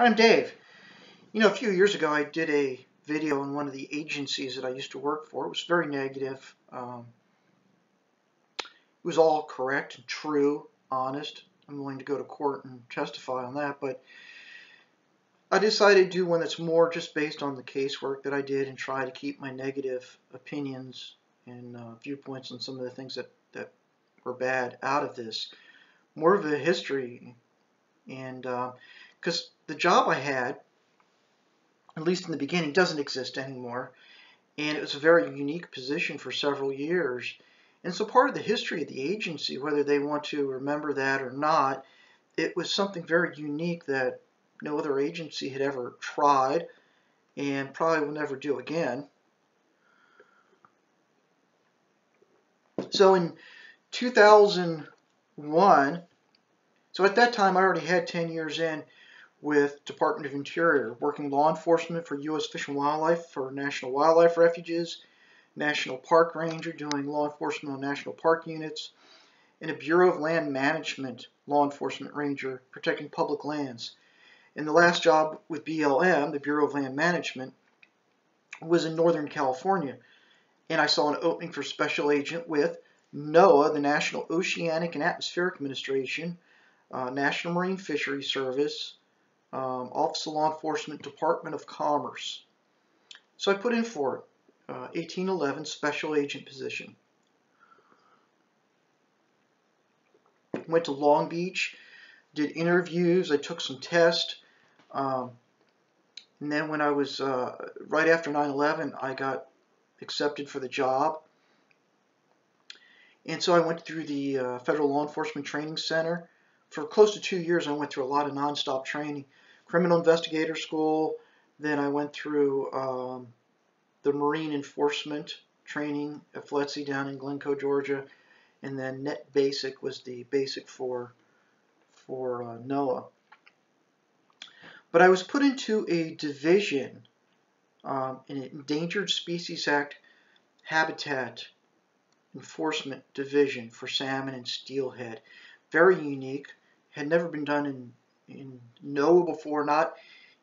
Hi, I'm Dave. You know, a few years ago I did a video on one of the agencies that I used to work for. It was very negative. Um, it was all correct, and true, honest. I'm willing to go to court and testify on that, but I decided to do one that's more just based on the casework that I did and try to keep my negative opinions and uh, viewpoints on some of the things that, that were bad out of this. More of a history and because uh, the job I had, at least in the beginning, doesn't exist anymore. And it was a very unique position for several years. And so part of the history of the agency, whether they want to remember that or not, it was something very unique that no other agency had ever tried and probably will never do again. So in 2001, so at that time I already had 10 years in with Department of Interior, working law enforcement for U.S. Fish and Wildlife for National Wildlife Refuges, National Park Ranger doing law enforcement on national park units, and a Bureau of Land Management law enforcement ranger protecting public lands. And the last job with BLM, the Bureau of Land Management, was in Northern California. And I saw an opening for special agent with NOAA, the National Oceanic and Atmospheric Administration, uh, National Marine Fisheries Service, um, Office of Law Enforcement, Department of Commerce. So I put in for it, uh, 1811 special agent position. Went to Long Beach, did interviews, I took some tests, um, and then when I was, uh, right after 9-11, I got accepted for the job. And so I went through the uh, Federal Law Enforcement Training Center. For close to two years, I went through a lot of nonstop training criminal investigator school. Then I went through um, the Marine Enforcement training at FLETC down in Glynco, Georgia. And then Net Basic was the basic for, for uh, NOAA. But I was put into a division, um, an Endangered Species Act Habitat Enforcement Division for salmon and steelhead. Very unique, had never been done in know before. Not,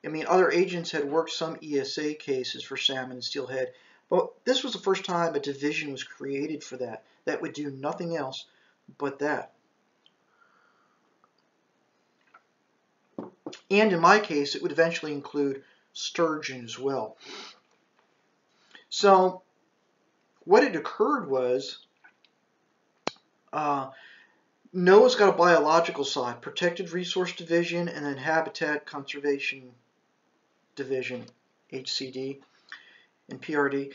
I mean, other agents had worked some ESA cases for salmon and steelhead, but this was the first time a division was created for that. That would do nothing else but that. And in my case, it would eventually include sturgeon as well. So what had occurred was uh, NOAA's got a biological side, Protected Resource Division, and then Habitat Conservation Division, HCD, and PRD.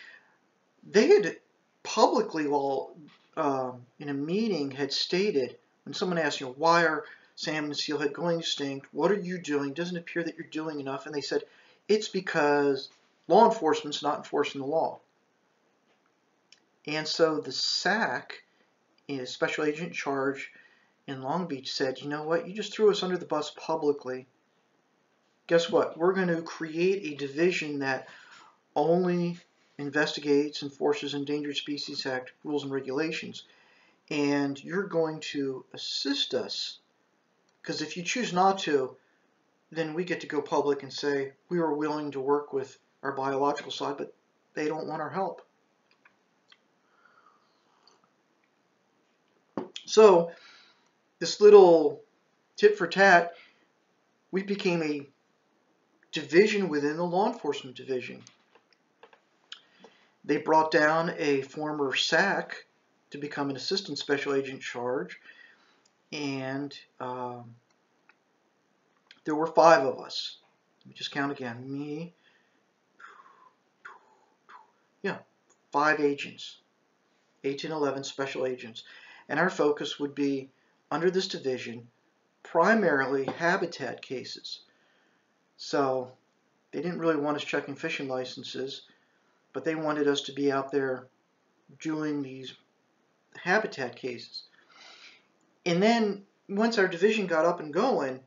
They had publicly, while um, in a meeting, had stated when someone asked, you know, why are salmon and steelhead going extinct? What are you doing? Doesn't appear that you're doing enough. And they said it's because law enforcement's not enforcing the law. And so the SAC, is Special Agent Charge, in Long Beach said, you know what, you just threw us under the bus publicly. Guess what? We're going to create a division that only investigates, and enforces Endangered Species Act rules and regulations. And you're going to assist us. Because if you choose not to, then we get to go public and say we were willing to work with our biological side, but they don't want our help. So this little tit for tat, we became a division within the law enforcement division. They brought down a former SAC to become an assistant special agent charge, and um, there were five of us. Let me just count again. Me, yeah, five agents, 1811 special agents. And our focus would be under this division primarily habitat cases. So they didn't really want us checking fishing licenses, but they wanted us to be out there doing these habitat cases. And then once our division got up and going,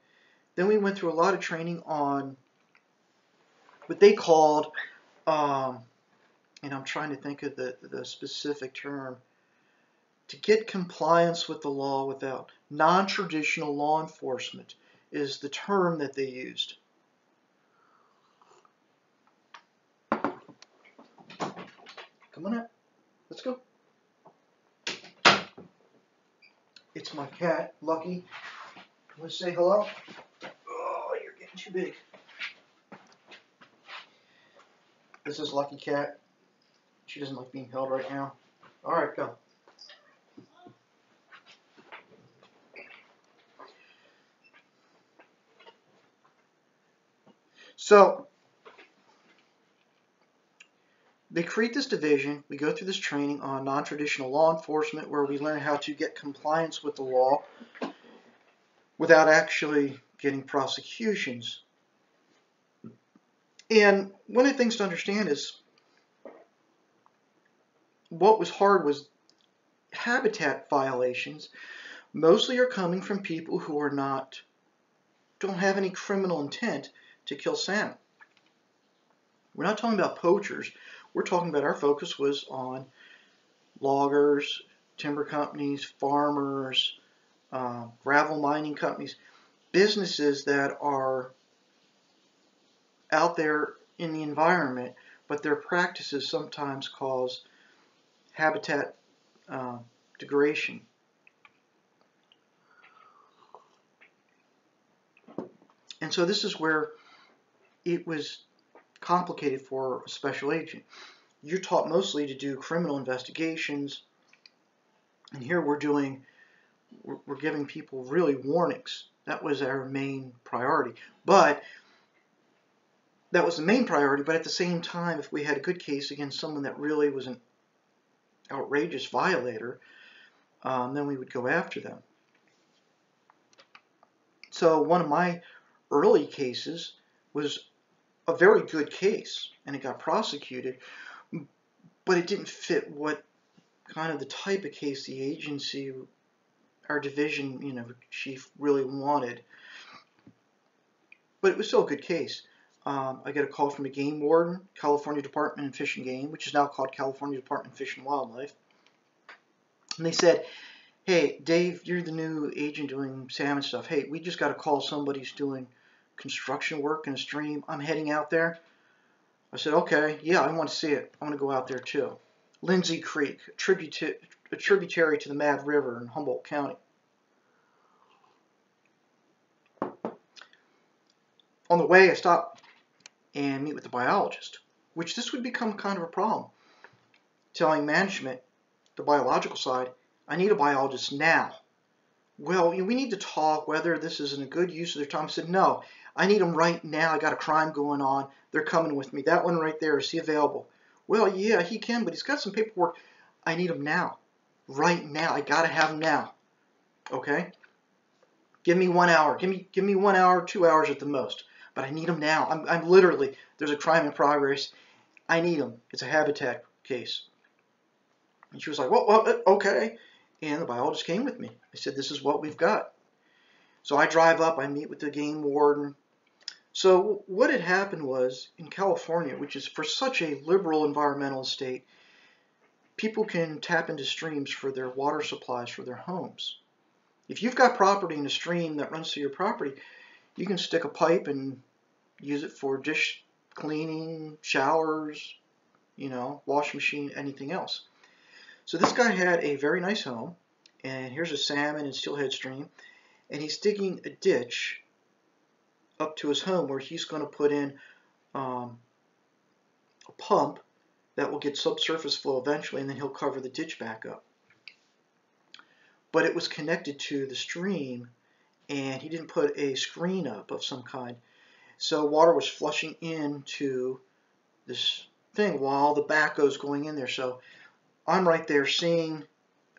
then we went through a lot of training on what they called, um, and I'm trying to think of the, the specific term, to get compliance with the law without non traditional law enforcement, is the term that they used. Come on out. Let's go. It's my cat, Lucky. Want to say hello? Oh, you're getting too big. This is Lucky Cat. She doesn't like being held right now. All right, go. So, they create this division. We go through this training on non-traditional law enforcement where we learn how to get compliance with the law without actually getting prosecutions. And one of the things to understand is what was hard was habitat violations mostly are coming from people who are not don't have any criminal intent to kill salmon. We're not talking about poachers. We're talking about our focus was on loggers, timber companies, farmers, uh, gravel mining companies, businesses that are out there in the environment, but their practices sometimes cause habitat uh, degradation. And so this is where it was complicated for a special agent. You're taught mostly to do criminal investigations, and here we're doing, we're, giving people really warnings. That was our main priority. But that was the main priority, but at the same time, if we had a good case against someone that really was an outrageous violator, um, then we would go after them. So one of my early cases was a very good case, and it got prosecuted, but it didn't fit what kind of the type of case the agency, our division, you know, chief really wanted. But it was still a good case. Um, I get a call from a game warden, California Department of Fish and Game, which is now called California Department of Fish and Wildlife. And they said, hey, Dave, you're the new agent doing salmon stuff. Hey, we just got a call somebody's doing construction work in a stream. I'm heading out there. I said, okay, yeah, I want to see it. I want to go out there too. Lindsay Creek, a, a tributary to the Mad River in Humboldt County. On the way, I stop and meet with the biologist, which this would become kind of a problem. Telling management, the biological side, I need a biologist now. Well, we need to talk whether this is a good use of their time. I said, no, I need them right now. I got a crime going on. They're coming with me. That one right there, is he available? Well, yeah, he can, but he's got some paperwork. I need him now. Right now. I got to have him now. Okay? Give me one hour. Give me give me one hour, two hours at the most. But I need him now. I'm, I'm literally, there's a crime in progress. I need him. It's a habitat case. And she was like, well, well uh, okay. And the biologist came with me. I said, this is what we've got. So I drive up, I meet with the game warden. So what had happened was in California, which is for such a liberal environmental state, people can tap into streams for their water supplies for their homes. If you've got property in a stream that runs through your property, you can stick a pipe and use it for dish cleaning, showers, you know, wash machine, anything else. So this guy had a very nice home, and here's a salmon and steelhead stream, and he's digging a ditch up to his home where he's going to put in um, a pump that will get subsurface flow eventually and then he'll cover the ditch back up. But it was connected to the stream and he didn't put a screen up of some kind. So water was flushing into this thing while the backhoe's going in there. So I'm right there seeing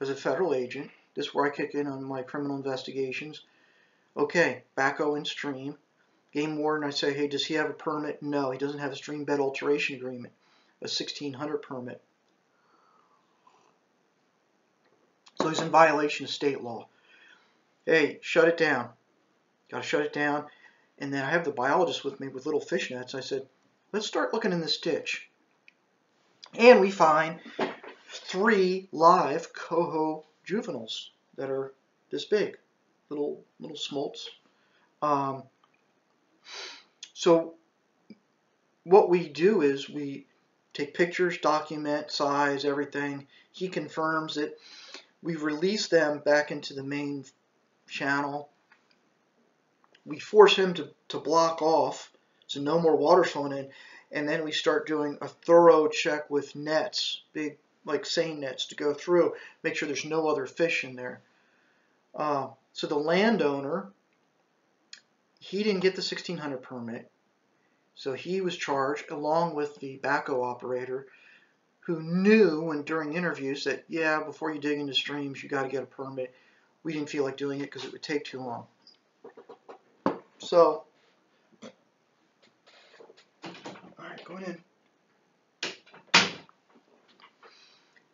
as a federal agent, this is where I kick in on my criminal investigations. Okay, backhoe in stream. Game warden, I say, hey, does he have a permit? No, he doesn't have a stream bed alteration agreement, a 1600 permit. So he's in violation of state law. Hey, shut it down. Got to shut it down. And then I have the biologist with me with little fish nets. I said, let's start looking in this ditch. And we find three live coho juveniles that are this big, little little smolts. Um, so what we do is we take pictures, document, size, everything. He confirms it. We release them back into the main channel. We force him to, to block off so no more water flowing in. And then we start doing a thorough check with nets, big like seine nets to go through, make sure there's no other fish in there. Uh, so the landowner, he didn't get the 1600 permit. So he was charged along with the backhoe operator who knew when during interviews that, yeah, before you dig into streams, you got to get a permit. We didn't feel like doing it because it would take too long. So, all right, going in.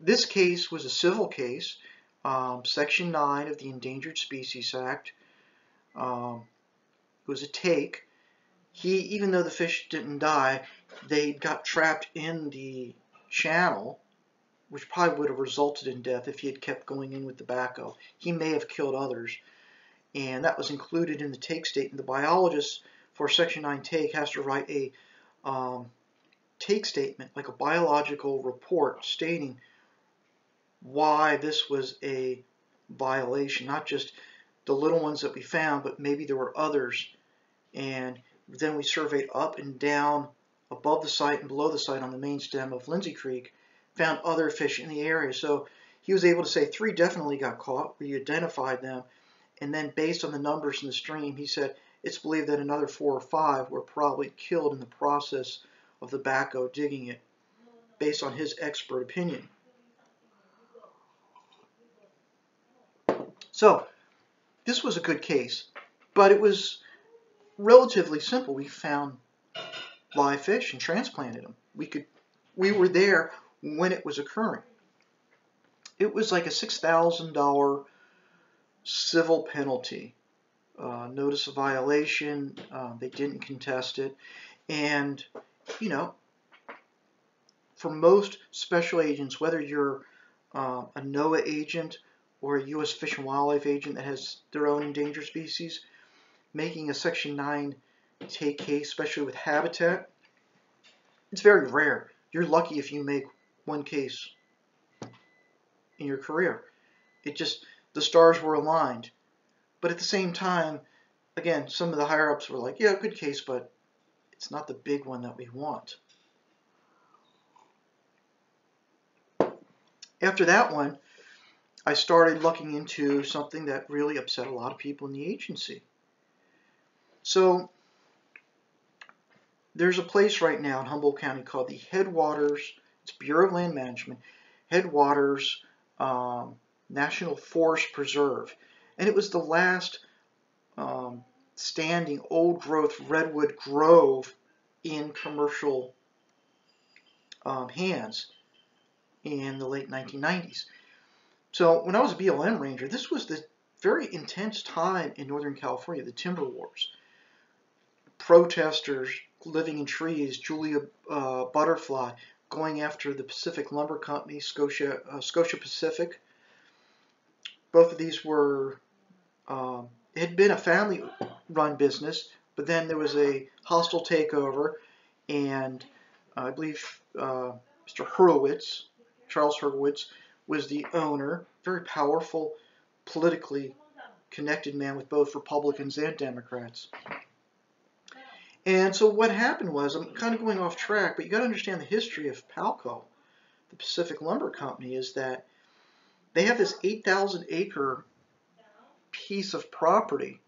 This case was a civil case, um, Section 9 of the Endangered Species Act. Um, it was a take he, even though the fish didn't die, they got trapped in the channel, which probably would have resulted in death if he had kept going in with the backhoe. He may have killed others, and that was included in the take statement. The biologist for Section 9 take has to write a um, take statement, like a biological report stating why this was a violation, not just the little ones that we found, but maybe there were others. And then we surveyed up and down above the site and below the site on the main stem of Lindsay Creek, found other fish in the area. So he was able to say three definitely got caught. We identified them. And then based on the numbers in the stream, he said it's believed that another four or five were probably killed in the process of the backhoe digging it, based on his expert opinion. So this was a good case, but it was relatively simple. We found live fish and transplanted them. We could, we were there when it was occurring. It was like a six thousand dollar civil penalty. Uh, notice of violation. Uh, they didn't contest it, and you know, for most special agents, whether you're uh, a NOAA agent or a U.S. Fish and Wildlife agent that has their own endangered species, making a Section 9 take case, especially with habitat, it's very rare. You're lucky if you make one case in your career. It just, the stars were aligned. But at the same time, again, some of the higher ups were like, yeah, good case, but it's not the big one that we want. After that one, I started looking into something that really upset a lot of people in the agency. So there's a place right now in Humboldt County called the Headwaters, it's Bureau of Land Management, Headwaters um, National Forest Preserve. And it was the last um, standing old growth redwood grove in commercial um, hands in the late 1990s. So when I was a BLM ranger, this was the very intense time in Northern California, the timber wars protesters living in trees, Julia uh, Butterfly going after the Pacific Lumber Company, Scotia, uh, Scotia Pacific. Both of these were, um, had been a family run business, but then there was a hostile takeover, and uh, I believe uh, Mr. Hurwitz, Charles Hurwitz, was the owner, very powerful, politically connected man with both Republicans and Democrats. And so what happened was, I'm kind of going off track, but you got to understand the history of Palco, the Pacific Lumber Company, is that they have this 8,000 acre piece of property,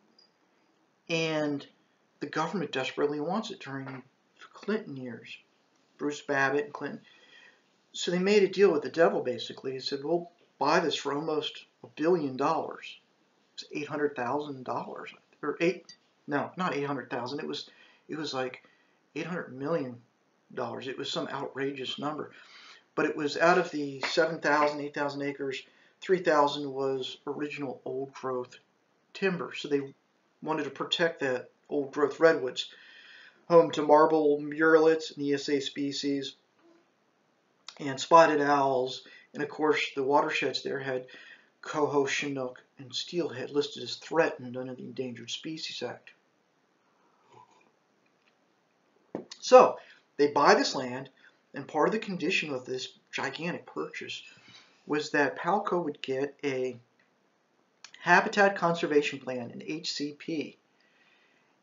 and the government desperately wants it during the Clinton years, Bruce Babbitt and Clinton. So they made a deal with the devil basically. He said, "We'll buy this for almost a billion dollars." It's eight hundred thousand dollars, or eight? No, not eight hundred thousand. It was it was like 800 million dollars. It was some outrageous number. But it was out of the 7,000, 8,000 acres, 3,000 was original old growth timber. So they wanted to protect that old growth redwoods. Home to marble murrelets and ESA species and spotted owls. And of course, the watersheds there had coho, chinook, and steelhead listed as threatened under the Endangered Species Act. So they buy this land, And part of the condition of this gigantic purchase was that Palco would get a Habitat Conservation Plan, an HCP.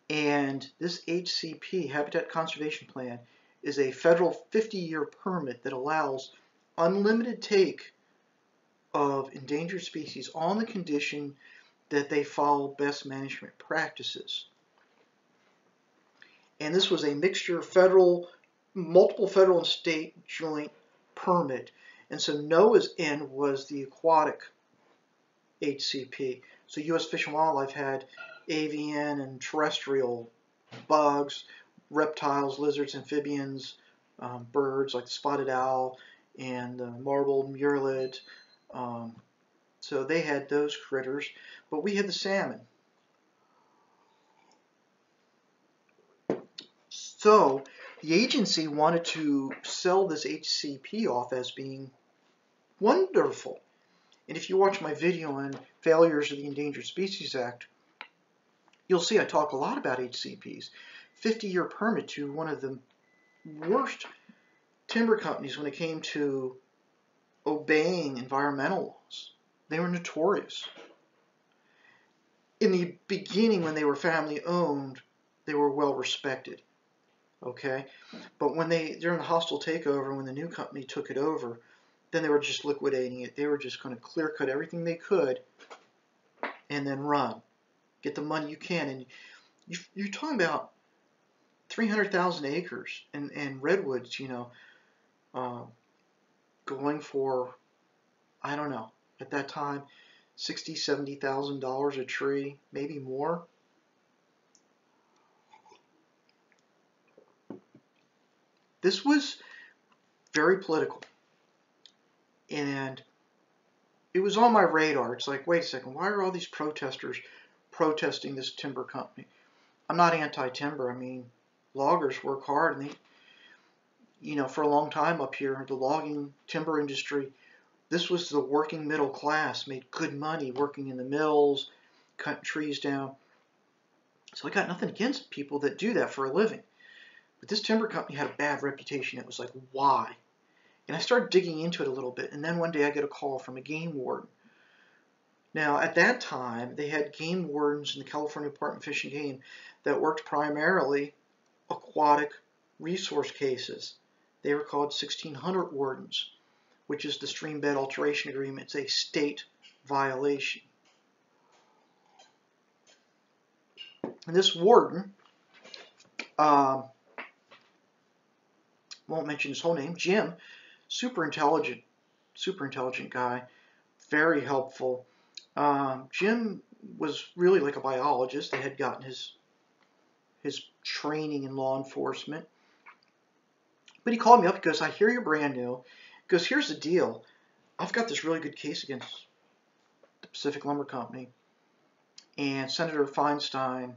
And this HCP, Habitat Conservation Plan, is a federal 50-year permit that allows unlimited take of endangered species on the condition that they follow best management practices. And this was a mixture of federal, multiple federal and state joint permit. And so NOAA's end was the aquatic HCP. So U.S. Fish and Wildlife had avian and terrestrial bugs, reptiles, lizards, amphibians, um, birds like the spotted owl and the marble murrelet. Um, so they had those critters, but we had the salmon. So the agency wanted to sell this HCP off as being wonderful. And if you watch my video on failures of the Endangered Species Act, you'll see I talk a lot about HCPs. 50-year permit to one of the worst timber companies when it came to obeying environmental laws. They were notorious. In the beginning, when they were family owned, they were well respected. Okay, but when they during the hostile takeover, when the new company took it over, then they were just liquidating it. They were just going to clear cut everything they could and then run. Get the money you can. And you, you're talking about 300,000 acres and, and redwoods, you know, uh, going for, I don't know, at that time, sixty, seventy thousand dollars a tree, maybe more. This was very political. And it was on my radar. It's like, wait a second, why are all these protesters protesting this timber company? I'm not anti-timber. I mean, loggers work hard and they, you know, for a long time up here, the logging timber industry, this was the working middle class, made good money working in the mills, cutting trees down. So I got nothing against people that do that for a living. But this timber company had a bad reputation. It was like, why? And I started digging into it a little bit, and then one day I get a call from a game warden. Now, at that time, they had game wardens in the California Department of Fish and Game that worked primarily aquatic resource cases. They were called 1600 wardens, which is the stream bed alteration agreement. It's a state violation. And this warden, uh, won't mention his whole name, Jim, super intelligent, super intelligent guy, very helpful. Um, Jim was really like a biologist that had gotten his his training in law enforcement. But he called me up because I hear you're brand new. He goes, here's the deal, I've got this really good case against the Pacific Lumber Company, and Senator Feinstein,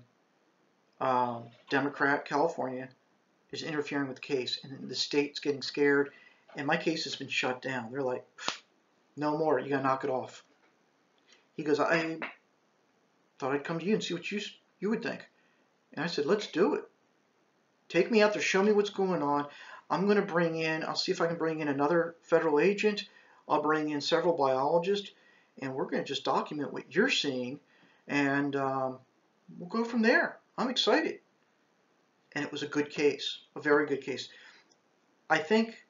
um, Democrat, California, is interfering with the case, and the state's getting scared and my case has been shut down. They're like, no more. You got to knock it off. He goes, I thought I'd come to you and see what you you would think. And I said, let's do it. Take me out there. Show me what's going on. I'm going to bring in, I'll see if I can bring in another federal agent. I'll bring in several biologists. And we're going to just document what you're seeing. And um, we'll go from there. I'm excited. And it was a good case, a very good case. I think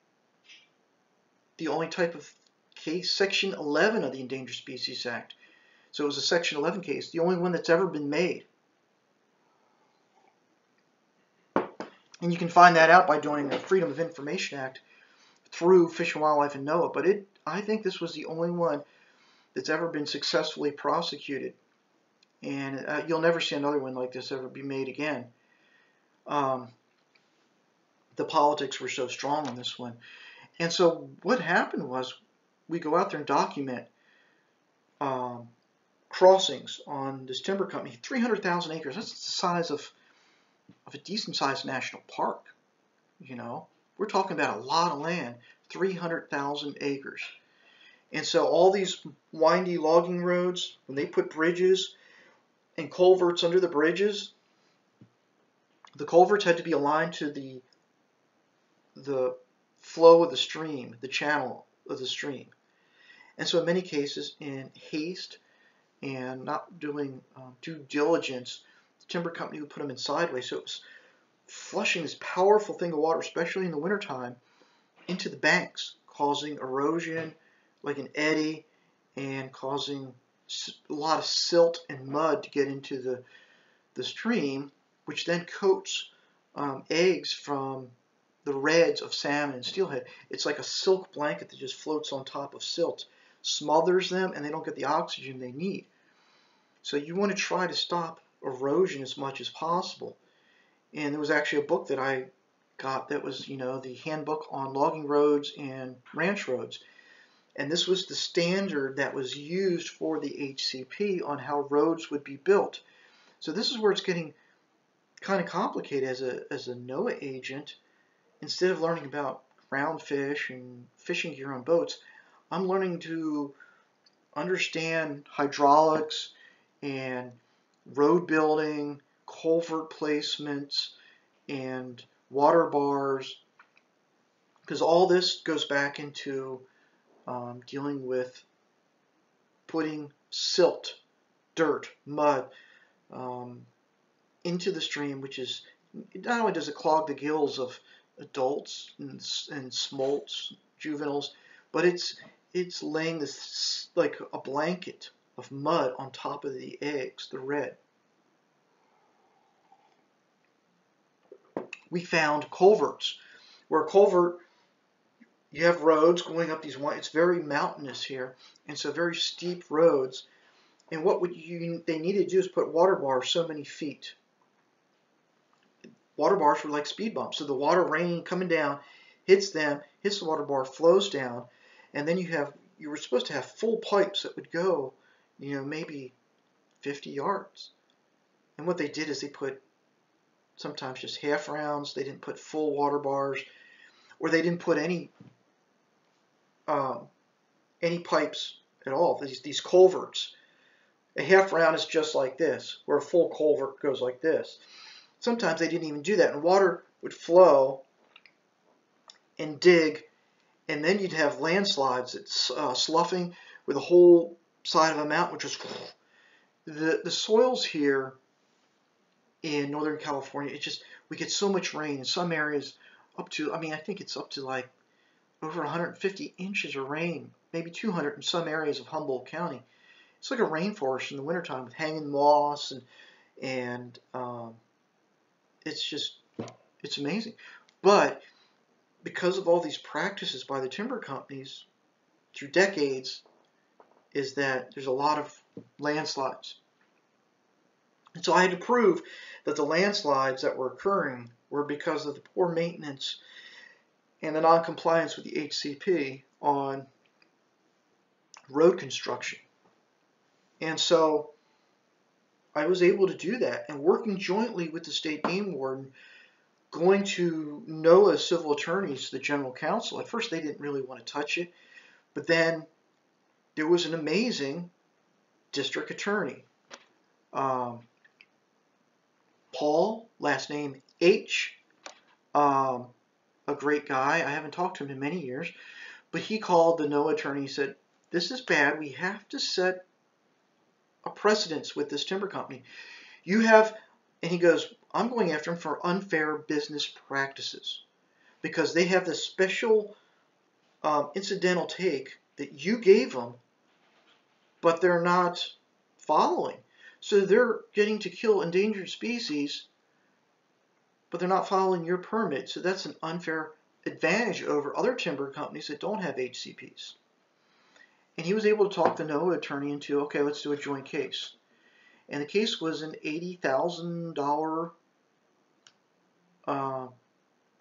the only type of case, Section 11 of the Endangered Species Act. So it was a Section 11 case, the only one that's ever been made. And you can find that out by doing the Freedom of Information Act through Fish and Wildlife and NOAA. But it, I think this was the only one that's ever been successfully prosecuted. And uh, you'll never see another one like this ever be made again. Um, the politics were so strong on this one. And so what happened was we go out there and document um, crossings on this timber company, 300,000 acres. That's the size of, of a decent sized national park. You know, we're talking about a lot of land, 300,000 acres. And so all these windy logging roads, when they put bridges and culverts under the bridges, the culverts had to be aligned to the the flow of the stream, the channel of the stream. And so in many cases, in haste and not doing um, due diligence, timber company would put them in sideways. So it was flushing this powerful thing of water, especially in the wintertime, into the banks, causing erosion like an eddy and causing a lot of silt and mud to get into the, the stream, which then coats um, eggs from the redds of salmon and steelhead. It's like a silk blanket that just floats on top of silt, smothers them, and they don't get the oxygen they need. So you want to try to stop erosion as much as possible. And there was actually a book that I got that was, you know, the handbook on logging roads and ranch roads. And this was the standard that was used for the HCP on how roads would be built. So this is where it's getting kind of complicated as a, as a NOAA agent. Instead of learning about ground fish and fishing gear on boats, I'm learning to understand hydraulics and road building, culvert placements, and water bars, because all this goes back into um, dealing with putting silt, dirt, mud um, into the stream, which is not only does it clog the gills of adults and, and smolts, juveniles, but it's it's laying this like a blanket of mud on top of the eggs, the redd. We found culverts, where culvert you have roads going up these it's very mountainous here and so very steep roads and what would you they needed to do is put water bars so many feet water bars were like speed bumps so the water rain coming down hits them hits the water bar flows down and then you have you were supposed to have full pipes that would go you know maybe 50 yards and what they did is they put sometimes just half rounds they didn't put full water bars or they didn't put any um, any pipes at all, these, these culverts. A half round is just like this, where a full culvert goes like this. Sometimes they didn't even do that, and water would flow and dig, and then you'd have landslides, it's uh, sloughing with a whole side of a mountain, which is the the soils here in Northern California. It just we get so much rain in some areas, up to I mean I think it's up to like over 150 inches of rain, maybe 200 in some areas of Humboldt County. It's like a rainforest in the wintertime with hanging moss and and um, it's just it's amazing. But because of all these practices by the timber companies through decades, is that there's a lot of landslides. And so I had to prove that the landslides that were occurring were because of the poor maintenance and the noncompliance with the HCP on road construction. And so I was able to do that and working jointly with the state game warden, going to NOAA's civil attorneys, the general counsel. At first, they didn't really want to touch it, but then there was an amazing district attorney, um, Paul, last name H. Um, a great guy. I haven't talked to him in many years, but he called the NOAA attorney. He said, "This is bad. We have to set a precedence with this timber company. You have," and he goes, "I'm going after him for unfair business practices because they have this special um, incidental take that you gave them, but they're not following. So they're getting to kill endangered species." but they're not following your permit. So that's an unfair advantage over other timber companies that don't have HCPs. And he was able to talk the NOAA attorney into, okay, let's do a joint case. And the case was an $80,000 uh,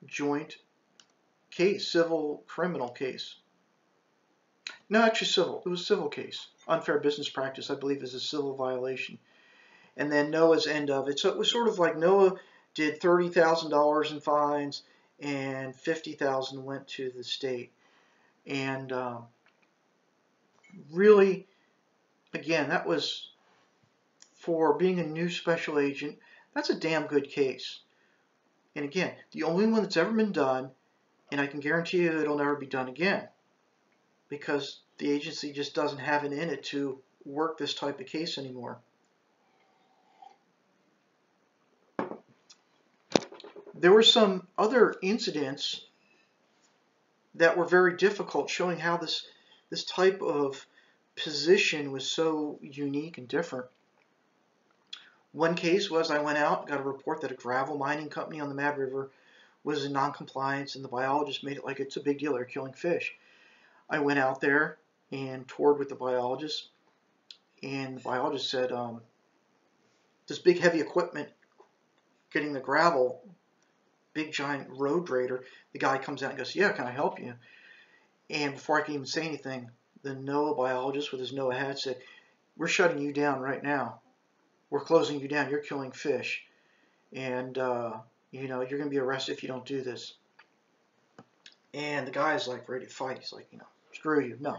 joint case, civil criminal case. No, actually civil. It was a civil case. Unfair business practice, I believe, is a civil violation. And then NOAA's end of it. So it was sort of like Noah did $30,000 in fines and 50,000 went to the state. And um, really, again, that was for being a new special agent. That's a damn good case. And again, the only one that's ever been done And I can guarantee you it'll never be done again because the agency just doesn't have it in it to work this type of case anymore. There were some other incidents that were very difficult, showing how this this type of position was so unique and different. One case was I went out, got a report that a gravel mining company on the Mad River was in noncompliance, and the biologist made it like it's a big deal, they're killing fish. I went out there and toured with the biologist, and the biologist said, um, this big heavy equipment getting the gravel, big giant road grader, the guy comes out and goes, yeah, can I help you? And before I can even say anything, the NOAA biologist with his NOAA hat said, we're shutting you down right now. We're closing you down. You're killing fish. And, uh, you know, you're going to be arrested if you don't do this. And the guy's like ready to fight. He's like, you know, screw you. No.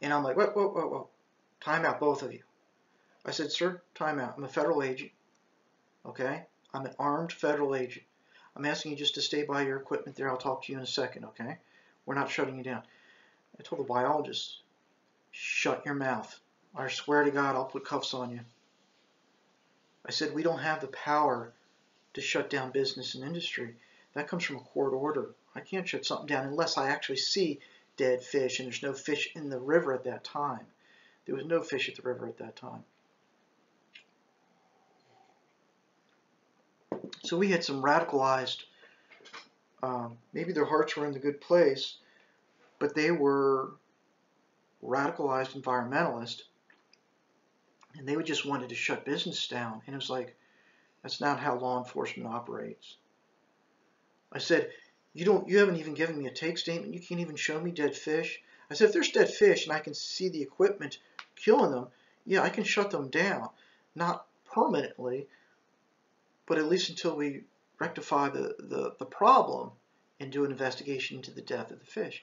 And I'm like, whoa, whoa, whoa, whoa. Time out, both of you. I said, sir, time out. I'm a federal agent. Okay? I'm an armed federal agent. I'm asking you just to stay by your equipment there. I'll talk to you in a second, okay? We're not shutting you down. I told the biologist, shut your mouth. I swear to God, I'll put cuffs on you. I said, we don't have the power to shut down business and industry. That comes from a court order. I can't shut something down unless I actually see dead fish, and there's no fish in the river at that time. There was no fish at the river at that time. So we had some radicalized, um, maybe their hearts were in the good place, but they were radicalized environmentalists, and they just wanted to shut business down. And it was like, that's not how law enforcement operates. I said, you don't, you haven't even given me a take statement. You can't even show me dead fish. I said, if there's dead fish and I can see the equipment killing them, yeah, I can shut them down. Not permanently, but at least until we rectify the, the, the problem and do an investigation into the death of the fish.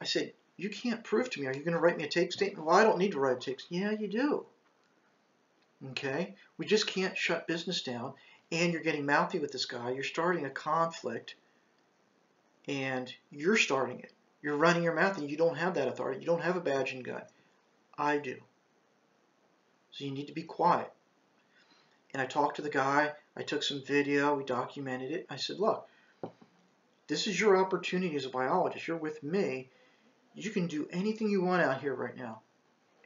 I said, you can't prove to me. Are you going to write me a take statement? Well, I don't need to write a take Yeah, you do. Okay? We just can't shut business down. And you're getting mouthy with this guy. You're starting a conflict. And you're starting it. You're running your mouth and you don't have that authority. You don't have a badge and gun. I do. So you need to be quiet. And I talked to the guy. I took some video. We documented it. I said, look, this is your opportunity as a biologist. You're with me you can do anything you want out here right now.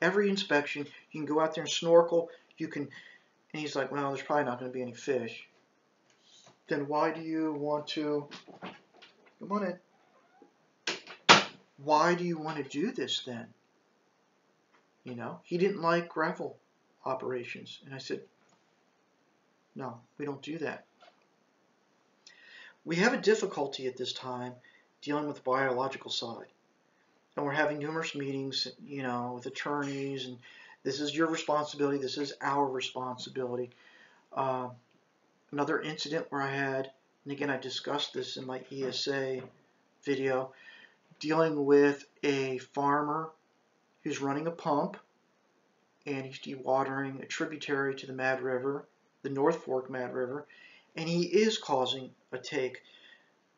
Every inspection, you can go out there and snorkel. You can, and he's like, well, there's probably not going to be any fish. Then why do you want to, come on in. Why do you want to do this then? You know, he didn't like gravel operations. And I said, no, we don't do that. We have a difficulty at this time dealing with the biological side and we're having numerous meetings, you know, with attorneys, and this is your responsibility, this is our responsibility. Uh, another incident where I had, and again I discussed this in my ESA video, dealing with a farmer who's running a pump, and he's dewatering a tributary to the Mad River, the North Fork Mad River, and he is causing a take.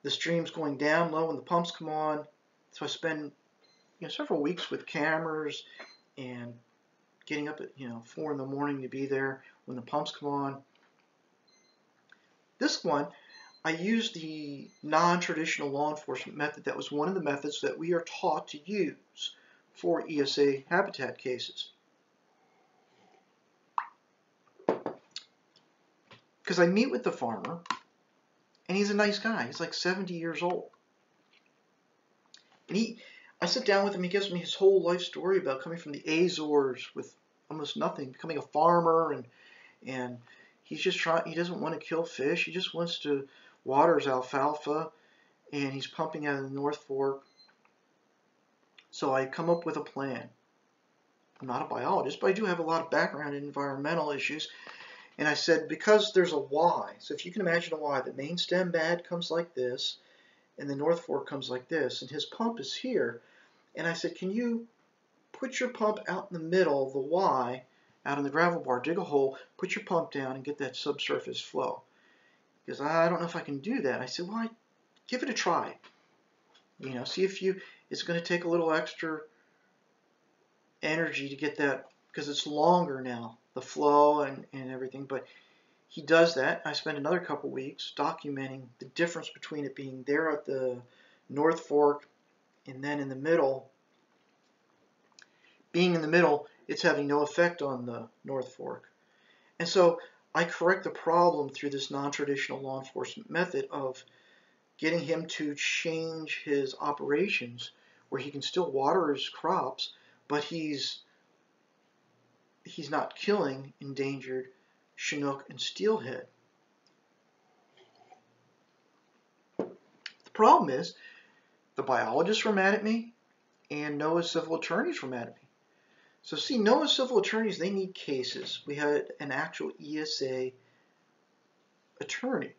The stream's going down low and the pumps come on, so I spend you know, several weeks with cameras and getting up at you know four in the morning to be there when the pumps come on. This one, I used the non-traditional law enforcement method. That was one of the methods that we are taught to use for ESA habitat cases. Because I meet with the farmer, and he's a nice guy. He's like 70 years old. And he, I sit down with him. He gives me his whole life story about coming from the Azores with almost nothing, becoming a farmer, and and he's just trying. He doesn't want to kill fish. He just wants to water his alfalfa, and he's pumping out of the North Fork. So I come up with a plan. I'm not a biologist, but I do have a lot of background in environmental issues. And I said, because there's a Y, so if you can imagine a Y, the main stem Mad comes like this, and the North Fork comes like this, and his pump is here. And I said, can you put your pump out in the middle, the Y, out in the gravel bar, dig a hole, put your pump down and get that subsurface flow. Because I don't know if I can do that. I said, well, I, give it a try. You know, see if you, it's going to take a little extra energy to get that because it's longer now, the flow and, and everything. But he does that. I spent another couple weeks documenting the difference between it being there at the North Fork and then in the middle. Being in the middle, it's having no effect on the North Fork. And so I correct the problem through this non-traditional law enforcement method of getting him to change his operations where he can still water his crops, but he's he's not killing endangered Chinook and steelhead. The problem is the biologists were mad at me and NOAA's civil attorneys were mad at me. So see, NOAA's civil attorneys, they need cases. We had an actual ESA attorney.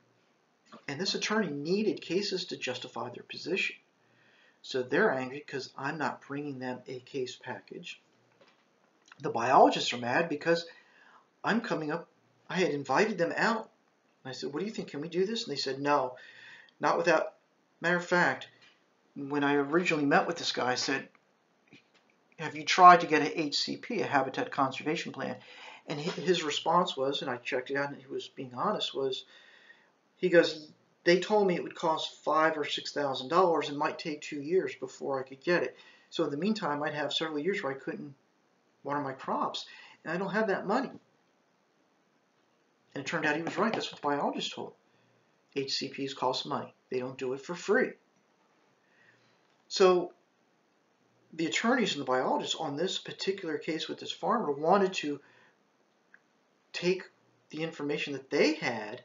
And this attorney needed cases to justify their position. So they're angry because I'm not bringing them a case package. The biologists are mad because I'm coming up, I had invited them out. I said, what do you think, can we do this? And they said, no, not without, matter of fact, when I originally met with this guy, I said, have you tried to get an HCP, a habitat conservation plan? And his response was, and I checked it out and he was being honest, was he goes, they told me it would cost five or six thousand dollars and might take two years before I could get it. So in the meantime, I'd have several years where I couldn't water my crops, and I don't have that money. And it turned out he was right. That's what the biologist told. HCPs cost money. They don't do it for free. So the attorneys and the biologists on this particular case with this farmer wanted to take the information that they had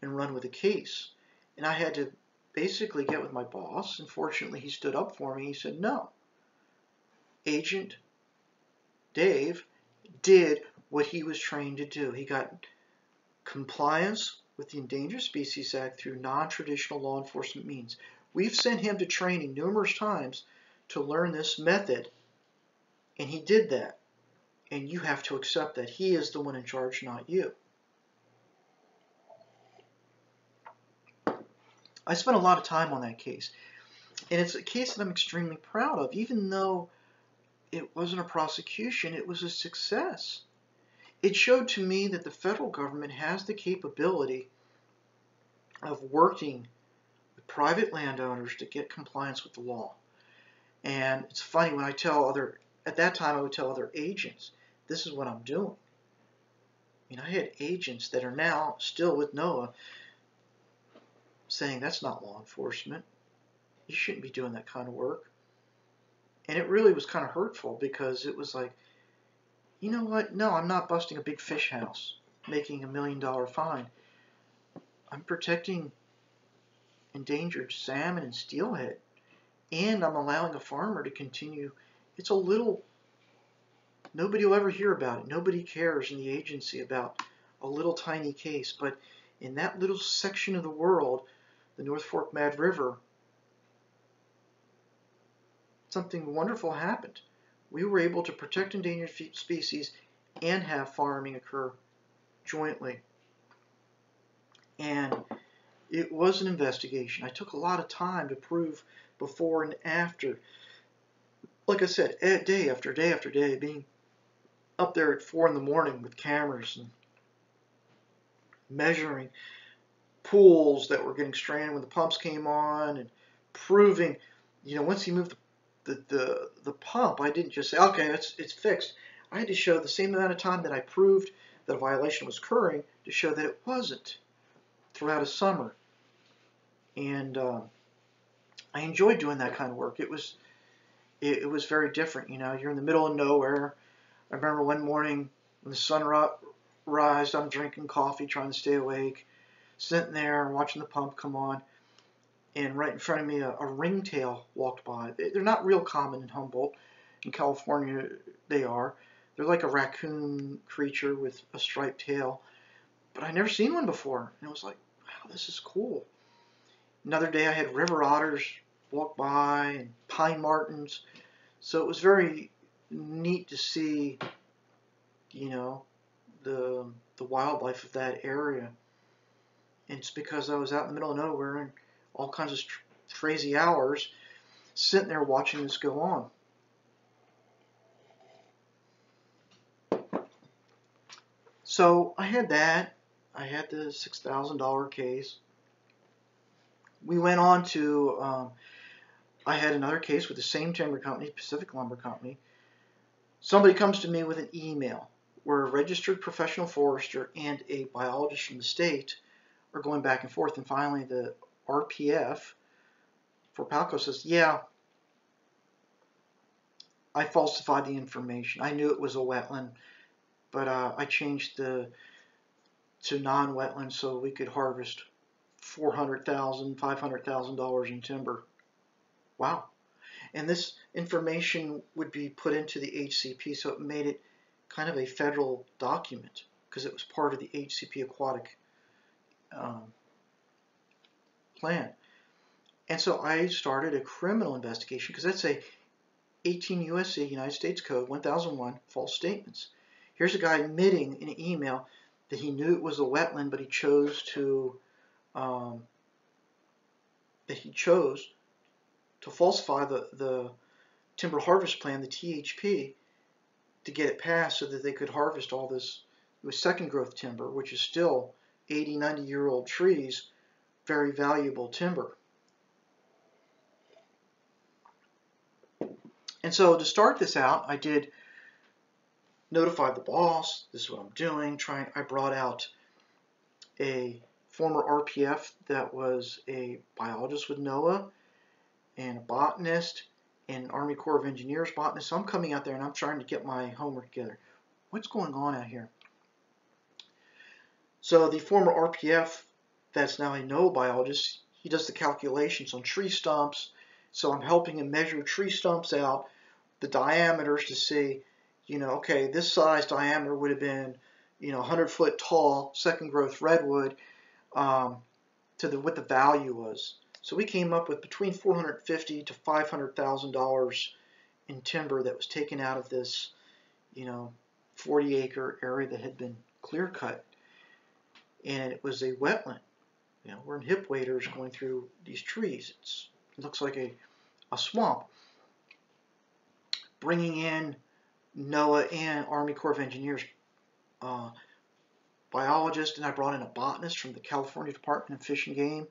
and run with the case. And I had to basically get with my boss. Unfortunately, he stood up for me. He said, no. Agent Dave did what he was trained to do. He got compliance with the Endangered Species Act through non-traditional law enforcement means. We've sent him to training numerous times to learn this method. And he did that. And you have to accept that he is the one in charge, not you. I spent a lot of time on that case. And it's a case that I'm extremely proud of, even though it wasn't a prosecution, it was a success. It showed to me that the federal government has the capability of working with private landowners to get compliance with the law. And it's funny when I tell other, at that time I would tell other agents, this is what I'm doing. I mean, I had agents that are now still with NOAA saying that's not law enforcement. You shouldn't be doing that kind of work. And it really was kind of hurtful because it was like, you know what? No, I'm not busting a big fish house, making a million dollar fine. I'm protecting endangered salmon and steelhead and I'm allowing a farmer to continue. It's a little, nobody will ever hear about it. Nobody cares in the agency about a little tiny case. But in that little section of the world, the North Fork Mad River, something wonderful happened. We were able to protect endangered species and have farming occur jointly. And it was an investigation. I took a lot of time to prove before and after. Like I said, day after day after day, being up there at 4 in the morning with cameras and measuring pools that were getting stranded when the pumps came on and proving, you know, once he moved the, the, the, the pump, I didn't just say, okay, it's, it's fixed. I had to show the same amount of time that I proved that a violation was occurring to show that it wasn't throughout a summer. And um, I enjoyed doing that kind of work. It was it, it, was very different. You know, you're in the middle of nowhere. I remember one morning when the sun rise, I'm drinking coffee, trying to stay awake, sitting there watching the pump come on, and right in front of me a, a ringtail walked by. They're not real common in Humboldt. In California, they are. They're like a raccoon creature with a striped tail, but I never seen one before, and it was like, wow, this is cool. Another day I had river otters walk by and pine martens. So it was very neat to see, you know, the the wildlife of that area. And it's because I was out in the middle of nowhere and all kinds of crazy hours. sitting there watching this go on. So I had that. I had the $6,000 case. We went on to, um, I had another case with the same timber company, Pacific Lumber Company. Somebody comes to me with an email where a registered professional forester and a biologist from the state are going back and forth. And finally, the RPF for Palco says, Yeah, I falsified the information. I knew it was a wetland, but uh, I changed the to non-wetland so we could harvest $400,000, $500,000 in timber. Wow. And this information would be put into the HCP, so it made it kind of a federal document because it was part of the HCP aquatic um, plan. And so I started a criminal investigation because that's a 18 USC United States Code 1001 false statements. Here's a guy admitting in an email that he knew it was a wetland, but he chose to um, that he chose to falsify the, the timber harvest plan, the THP, to get it passed so that they could harvest all this it was second growth timber, which is still 80, 90 year old trees, very valuable timber. And so to start this out, I did notify the boss, this is what I'm doing, trying I brought out a former RPF that was a biologist with NOAA and a botanist and Army Corps of Engineers botanist. So I'm coming out there and I'm trying to get my homework together. What's going on out here? So the former RPF that's now a NOAA biologist, he does the calculations on tree stumps. So I'm helping him measure tree stumps out, the diameters to see, you know, okay, this size diameter would have been, you know, 100 foot tall, second growth redwood, um, to the what the value was. So we came up with between 450 to 500 thousand dollars in timber that was taken out of this, you know, 40 acre area that had been clear cut, and it was a wetland. You know, we're in hip waders going through these trees. It's, it looks like a, a swamp. Bringing in NOAA and Army Corps of Engineers uh, biologist, and I brought in a botanist from the California Department of Fish and Game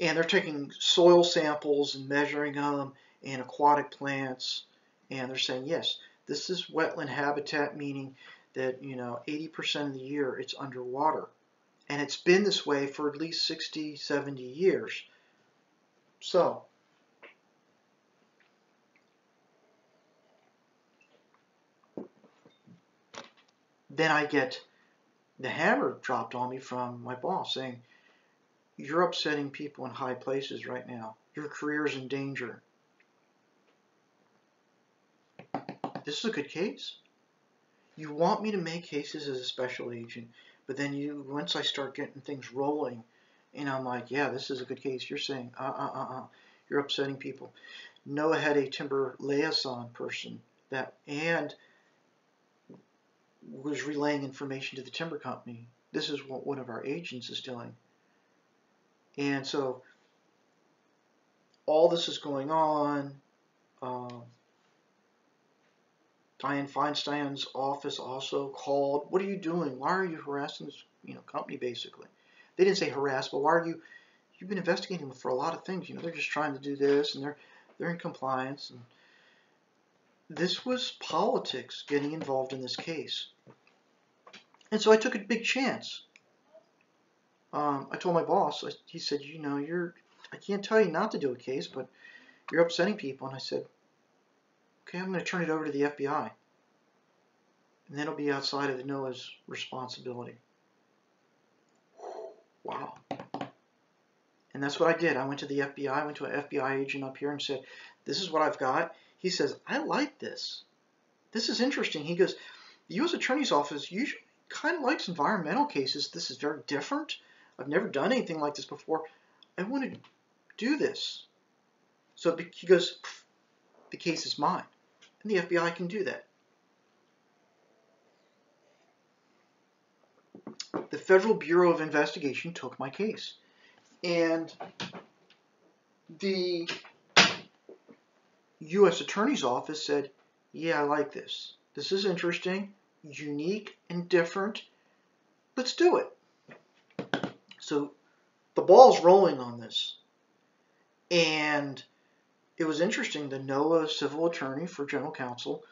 and they're taking soil samples and measuring them and aquatic plants. And they're saying yes this is wetland habitat meaning that you know 80% of the year it's underwater. And it's been this way for at least 60 70 years. So then I get the hammer dropped on me from my boss saying you're upsetting people in high places right now. Your career's in danger. This is a good case. You want me to make cases as a special agent, but then you once I start getting things rolling, and I'm like, yeah, this is a good case. You're saying, uh, uh, uh, uh. You're upsetting people. NOAA had a timber liaison person that and was relaying information to the timber company. This is what one of our agents is doing. And so all this is going on. Uh, Dianne Feinstein's office also called. What are you doing? Why are you harassing this you know company? Basically, they didn't say harass, but why are you? You've been investigating them for a lot of things. You know, they're just trying to do this, and they're they're in compliance. And this was politics getting involved in this case. And so I took a big chance um, I told my boss, I, he said, you know, you're, I can't tell you not to do a case, but you're upsetting people. And I said, okay, I'm going to turn it over to the FBI. And then it'll be outside of the NOAA's responsibility. Wow. And that's what I did. I went to the FBI, I went to an FBI agent up here and said, this is what I've got. He says, I like this. This is interesting. He goes, the U.S. Attorney's Office usually kind of likes environmental cases. This is very different. I've never done anything like this before. I want to do this. So he goes, the case is mine. And the FBI can do that. The Federal Bureau of Investigation took my case. And the U.S. Attorney's Office said, yeah, I like this. This is interesting, unique, and different. Let's do it. So the ball's rolling on this. And it was interesting. The NOAA civil attorney for general counsel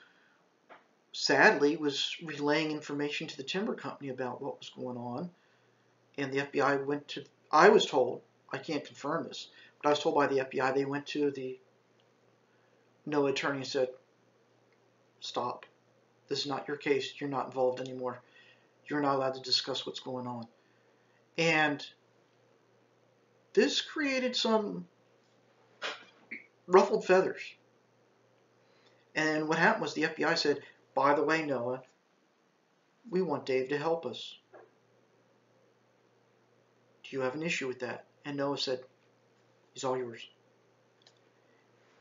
sadly was relaying information to the timber company about what was going on. And the FBI went to, I was told, I can't confirm this, but I was told by the FBI they went to the NOAA attorney and said, stop. This is not your case. You're not involved anymore. You're not allowed to discuss what's going on. And this created some ruffled feathers. And what happened was the FBI said, by the way, NOAA, we want Dave to help us. Do you have an issue with that? And NOAA said, he's all yours.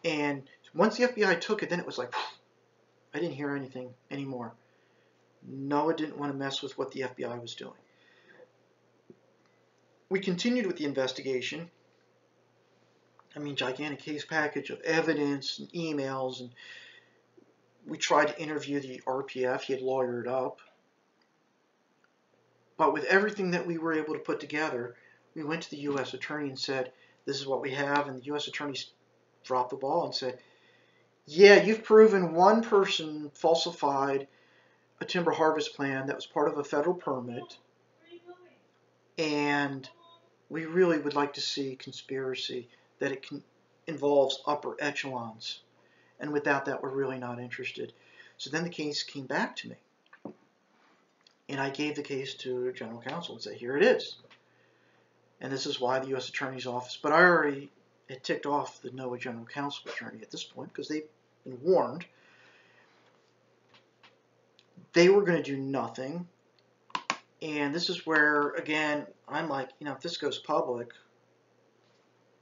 And once the FBI took it, then it was like, I didn't hear anything anymore. NOAA didn't want to mess with what the FBI was doing. We continued with the investigation. I mean, gigantic case package of evidence and emails, and we tried to interview the RPF. He had lawyered up. But with everything that we were able to put together, we went to the U.S. Attorney and said, this is what we have, and the U.S. Attorney dropped the ball and said, yeah, you've proven one person falsified a timber harvest plan that was part of a federal permit. And we really would like to see conspiracy that it can, involves upper echelons. And without that, we're really not interested. So then the case came back to me. And I gave the case to general counsel and said, here it is. And this is why the U.S. Attorney's Office, but I already had ticked off the NOAA General Counsel attorney at this point because they've been warned. They were going to do nothing. And this is where, again, I'm like, you know, if this goes public,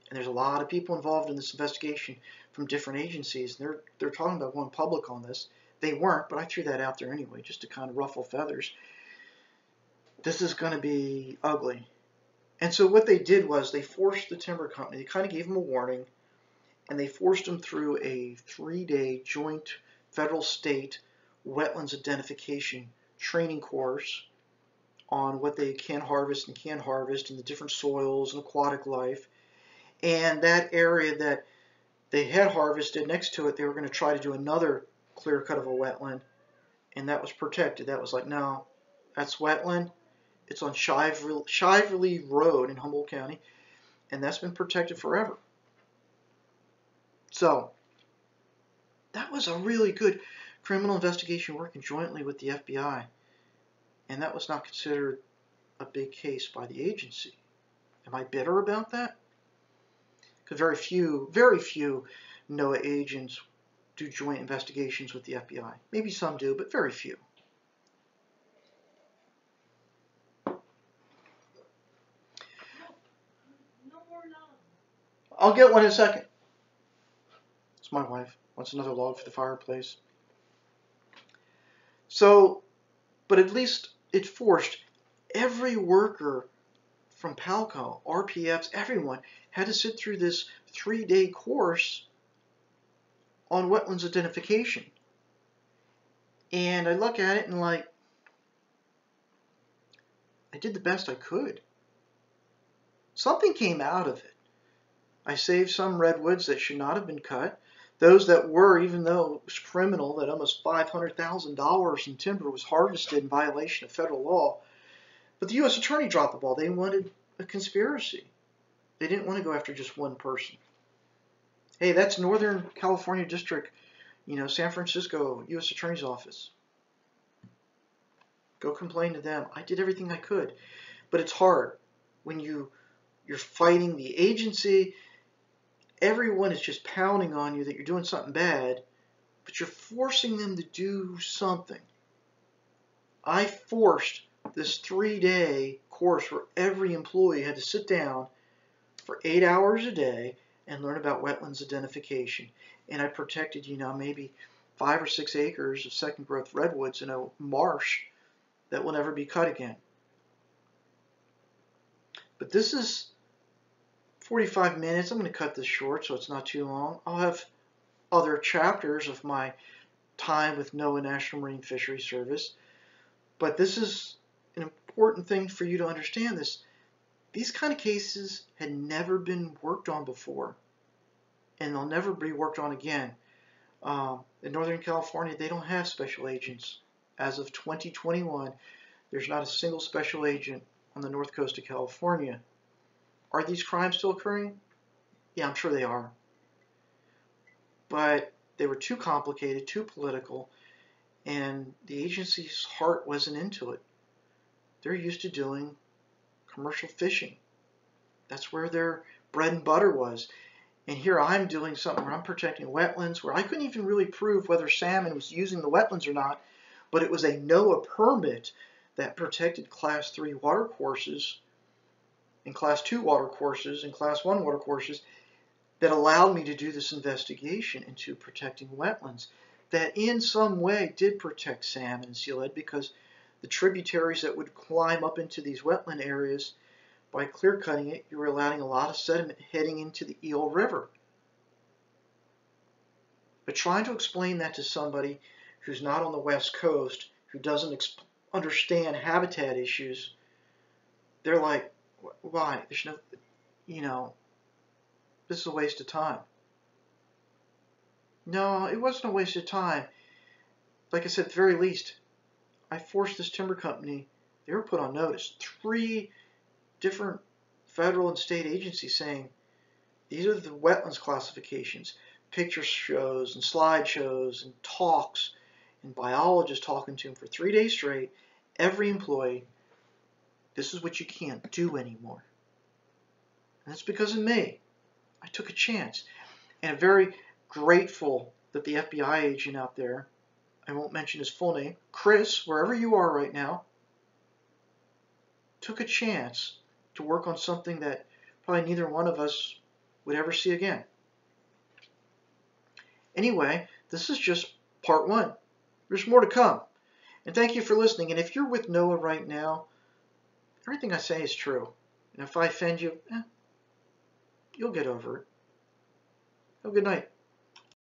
and there's a lot of people involved in this investigation from different agencies, and they're, they're talking about going public on this. They weren't, but I threw that out there anyway, just to kind of ruffle feathers. This is going to be ugly. And so what they did was they forced the timber company, they kind of gave them a warning, and they forced them through a three-day joint federal-state wetlands identification training course on what they can harvest and can't harvest and the different soils and aquatic life. And that area that they had harvested next to it, they were going to try to do another clear cut of a wetland, and that was protected. That was like, no, that's wetland. It's on Shiverly Road in Humboldt County, and that's been protected forever. So that was a really good criminal investigation working jointly with the FBI. And that was not considered a big case by the agency. Am I bitter about that? Because very few, very few NOAA agents do joint investigations with the FBI. Maybe some do, but very few. I'll get one in a second It's my wife. Wants another log for the fireplace. So, but at least it forced every worker from Palco, RPFs, everyone had to sit through this three-day course on wetlands identification. And I look at it and like, I did the best I could. Something came out of it. I saved some redwoods that should not have been cut. Those that were, even though it was criminal that almost $500,000 in timber was harvested in violation of federal law, but the U.S. Attorney dropped the ball. They wanted a conspiracy. They didn't want to go after just one person. Hey, that's Northern California District, you know, San Francisco U.S. Attorney's Office. Go complain to them. I did everything I could. But it's hard when you you're fighting the agency everyone is just pounding on you that you're doing something bad, but you're forcing them to do something. I forced this three day course where every employee had to sit down for eight hours a day and learn about wetlands identification. And I protected, you know, maybe five or six acres of second growth redwoods in a marsh that will never be cut again. But this is 45 minutes. I'm going to cut this short so it's not too long. I'll have other chapters of my time with NOAA National Marine Fisheries Service. But this is an important thing for you to understand this. These kind of cases had never been worked on before, and they'll never be worked on again. Um, in Northern California, they don't have special agents. As of 2021, there's not a single special agent on the north coast of California. Are these crimes still occurring? Yeah, I'm sure they are. But they were too complicated, too political, and the agency's heart wasn't into it. They're used to doing commercial fishing. That's where their bread and butter was. And here I'm doing something where I'm protecting wetlands where I couldn't even really prove whether salmon was using the wetlands or not, but it was a NOAA permit that protected class 3 water courses and class 2 water courses and class 1 water courses that allowed me to do this investigation into protecting wetlands that in some way did protect salmon and steelhead because the tributaries that would climb up into these wetland areas, by clear cutting it, you were allowing a lot of sediment heading into the Eel River. But trying to explain that to somebody who's not on the West Coast, who doesn't understand habitat issues, they're like, why? There's no, you know, this is a waste of time. No, it wasn't a waste of time. Like I said, at the very least, I forced this timber company, they were put on notice. Three different federal and state agencies saying, these are the wetlands classifications, picture shows and slideshows and talks and biologists talking to them for three days straight, every employee, this is what you can't do anymore. And that's because of me. I took a chance. And I'm very grateful that the FBI agent out there I won't mention his full name, Chris, wherever you are right now, took a chance to work on something that probably neither one of us would ever see again. Anyway, this is just part one. There's more to come. And thank you for listening. And if you're with NOAA right now, everything I say is true. And if I offend you, eh, you'll get over it. Have a good night.